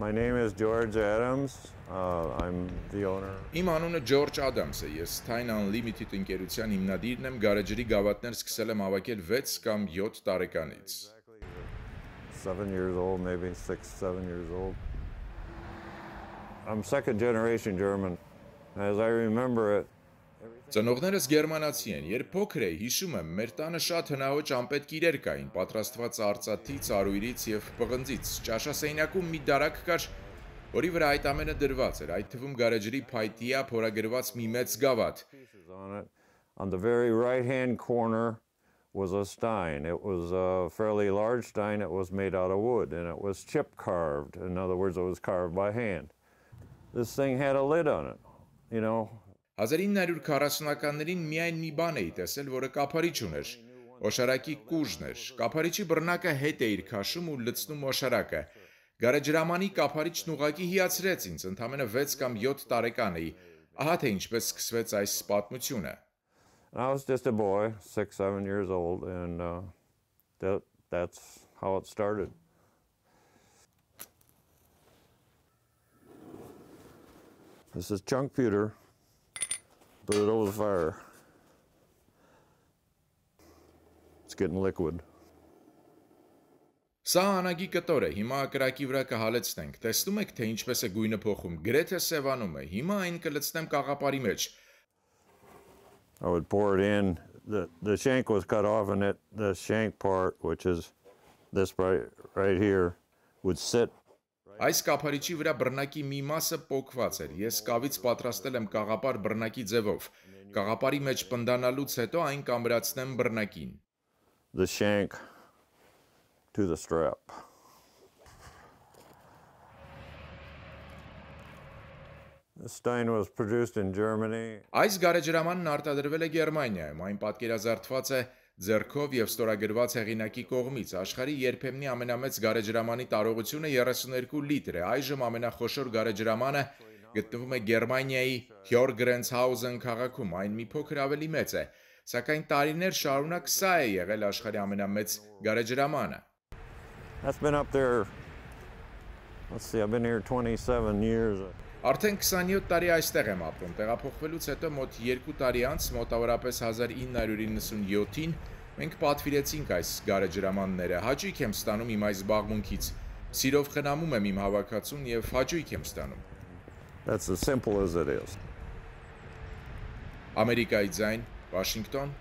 My name is George Adams. Uh, I'm the owner. Իմ անունը Ջորջ Ադամս է։ Ես Time Unlimited ընկերության հիմնադիրն եմ։ Գարեջրի գավաթներ սկսել եմ հավաքել 6 կամ 7 տարեկանից։ Seven years old, maybe six, seven years old. I'm second generation German. As I remember it, Ծնողներս գերմանացի են։ Երբ փոքր էի, հիշում եմ, մեր տանը շատ հնաոճ անպետք իրեր կային, պատրաստված արծաթից, արույրից եւ պղնձից։ Ճաշասենյակում մի դարակ կար, որի վրա այդ ամենը դրված էր, այդ թվում գարեջրի փայտիա փորագրված մի մեծ գավաթ։. On the very right-hand corner was a stein. It was a fairly large stein. It was made out of wood, and it was chip carved. In other words, it was carved by hand. This thing had a lid on it. You know, 1940-ականներին միայն մի բան էի տեսել, որը կափարիչ ուներ։ Օշարակի կուժն էր։ Կափարիչի բռնակը հետ էր քաշում ու լցնում օշարակը։ Գարեջրամանի կափարիչն ուղակի հիացրեց ինձ, ընդամենը 6 կամ 7 տարեկան էի։ Ահա թե ինչպես սկսվեց այս պատմությունը։ I was just a boy, six, seven years old, and uh, that that's how it started. This is chunk pewter. Over the fire. It's getting liquid. Սա անագի կտոր է, հիմա կրակի վրա կհալեցնենք։ Տեսնում եք, թե ինչպես է գույնը փոխում։ Գրեթե սևանում է։ Հիմա այն կլցնեմ կաղապարի մեջ։ I would pour it in. The the shank was cut off, and it the shank part, which is this right right here, would sit Այս կափարիչի վրա բռնակի մի մասը պոկված էր։ Ես կավից պատրաստել եմ կաղապար բռնակի ձևով։ Կաղապարի մեջ պնդանալուց հետո այն կամրացնեմ բռնակին։ the shank to the strap. The stein was produced in Germany. Այս գարեջրամանն արտադրվել է Գերմանիայում։ Այն պատկերազարդված է ձեռքով եւ ստորագրված հեղինակի կողմից։ Աշխարհի երբեմնի ամենամեծ գարեջրամանի տարողությունը 32 լիտր է։ Այժմ ամենախոշոր գարեջրամանը գտնվում է Գերմանիայի Hörgrenzhausen քաղաքում։ Այն մի փոքր ավելի մեծ է, սակայն տարիներ շարունակ սա է եղել աշխարհի ամենամեծ գարեջրամանը։ That's been up there. Let's see, I've been here 27 years. Արդեն 27 տարի այստեղ եմ ապրում։ Տեղափոխվելուց հետո մոտ 2 տարի անց, մոտավորապես 1997-ին, մենք պատվիրեցինք այս գարեջրամանները։ Հաճույք եմ ստանում իմ այս զբաղմունքից։ Սիրով խնամում եմ իմ հավաքածուն եւ հաճույք եմ ստանում։ That's as simple as it is. Ամերիկայի ձայն, Վաշինգտոն,